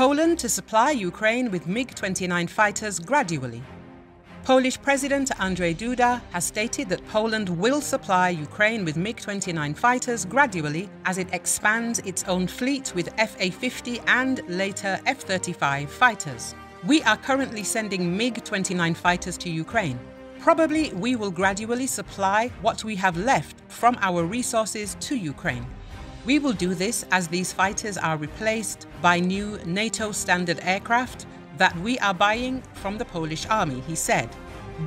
Poland to supply Ukraine with MiG 29 fighters gradually. Polish President Andrzej Duda has stated that Poland will supply Ukraine with MiG 29 fighters gradually as it expands its own fleet with FA 50 and later F 35 fighters. We are currently sending MiG 29 fighters to Ukraine. Probably we will gradually supply what we have left from our resources to Ukraine. We will do this as these fighters are replaced by new NATO standard aircraft that we are buying from the Polish army, he said.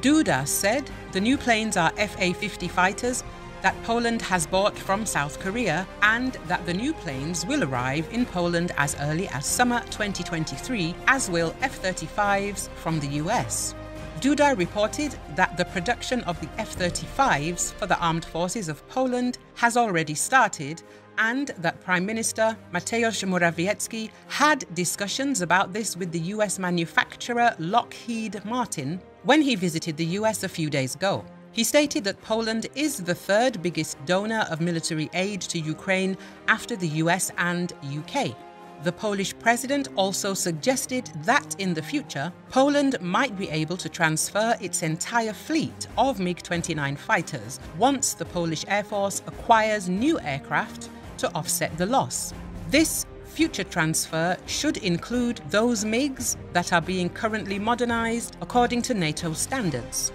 Duda said the new planes are FA 50 fighters that Poland has bought from South Korea and that the new planes will arrive in Poland as early as summer 2023, as will F 35s from the US. Duda reported that the production of the F 35s for the armed forces of Poland has already started and that Prime Minister Mateusz Morawiecki had discussions about this with the US manufacturer Lockheed Martin when he visited the US a few days ago. He stated that Poland is the third biggest donor of military aid to Ukraine after the US and UK. The Polish president also suggested that in the future, Poland might be able to transfer its entire fleet of MiG 29 fighters once the Polish Air Force acquires new aircraft to offset the loss. This future transfer should include those MiGs that are being currently modernized according to NATO standards.